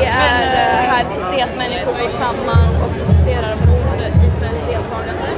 Det är eh, här vi ses att människor går samman och protesterar mot Israels deltagande.